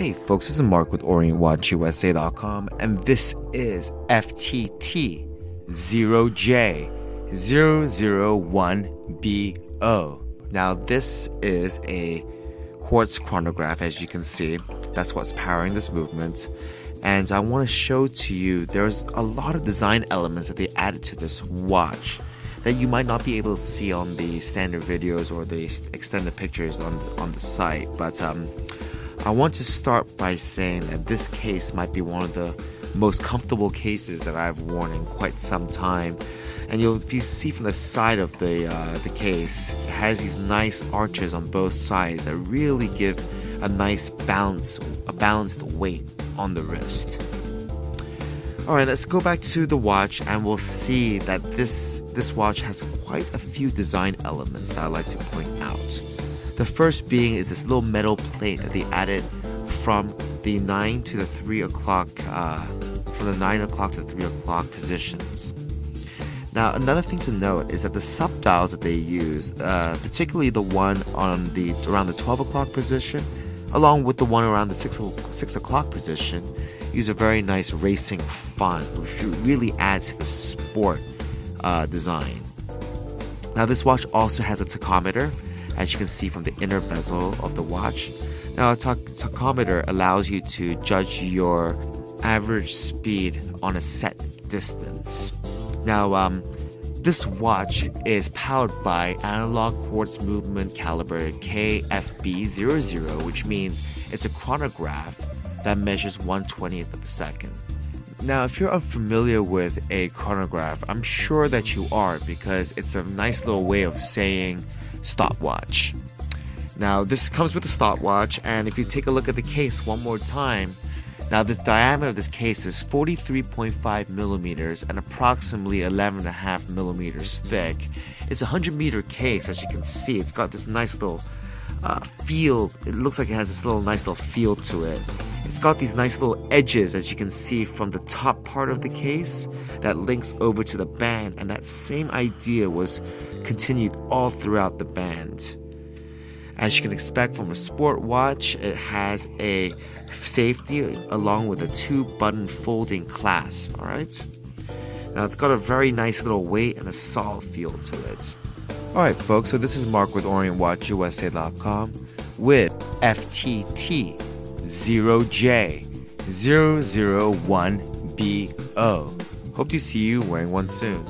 Hey folks, this is Mark with OrientWatchUSA.com and this is FTT 0J001B0. Now this is a quartz chronograph as you can see. That's what's powering this movement. And I want to show to you there's a lot of design elements that they added to this watch that you might not be able to see on the standard videos or the extended pictures on on the site. But um, I want to start by saying that this case might be one of the most comfortable cases that I've worn in quite some time. And you'll, if you see from the side of the uh, the case, it has these nice arches on both sides that really give a nice balance, a balanced weight on the wrist. Alright, let's go back to the watch and we'll see that this, this watch has quite a few design elements that I'd like to point out. The first being is this little metal plate that they added from the 9 to the 3 o'clock, uh, from the 9 o'clock to 3 o'clock positions. Now, another thing to note is that the subdials that they use, uh, particularly the one on the around the 12 o'clock position, along with the one around the 6, 6 o'clock position, use a very nice racing font, which really adds to the sport uh, design. Now, this watch also has a tachometer, as you can see from the inner bezel of the watch. Now, a tachometer allows you to judge your average speed on a set distance. Now, um, this watch is powered by analog quartz movement caliber KFB00, which means it's a chronograph that measures 120th of a second. Now, if you're unfamiliar with a chronograph, I'm sure that you are because it's a nice little way of saying stopwatch. Now, this comes with a stopwatch, and if you take a look at the case one more time, now the diameter of this case is 43.5 millimeters and approximately 11.5 millimeters thick. It's a 100 meter case, as you can see. It's got this nice little uh, feel. It looks like it has this little nice little feel to it. It's got these nice little edges, as you can see from the top part of the case, that links over to the band, and that same idea was continued all throughout the band. As you can expect from a sport watch, it has a safety along with a two button folding clasp, alright? Now it's got a very nice little weight and a solid feel to it. Alright, folks, so this is Mark with OrientWatchUSA.com with FTT 0J001B0. Hope to see you wearing one soon.